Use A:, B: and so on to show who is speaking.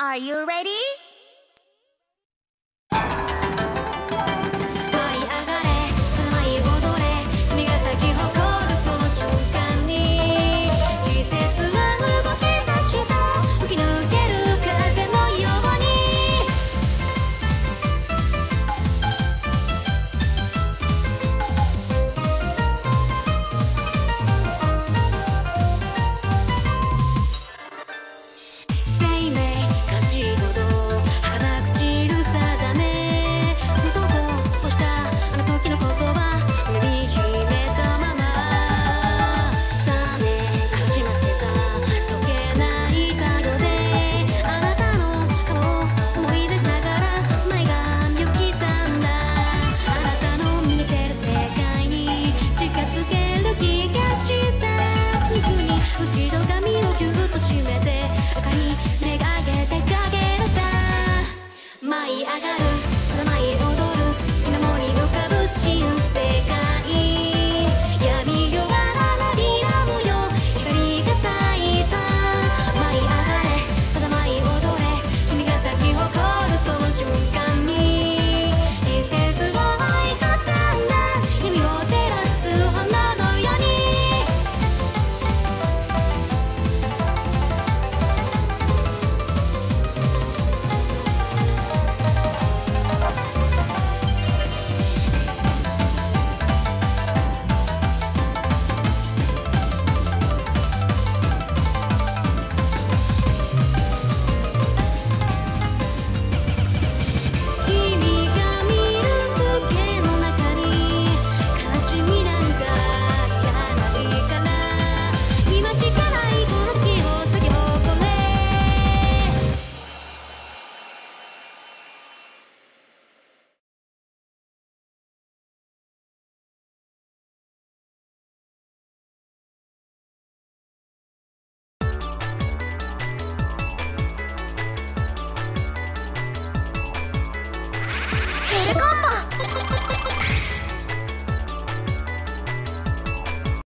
A: Are you ready?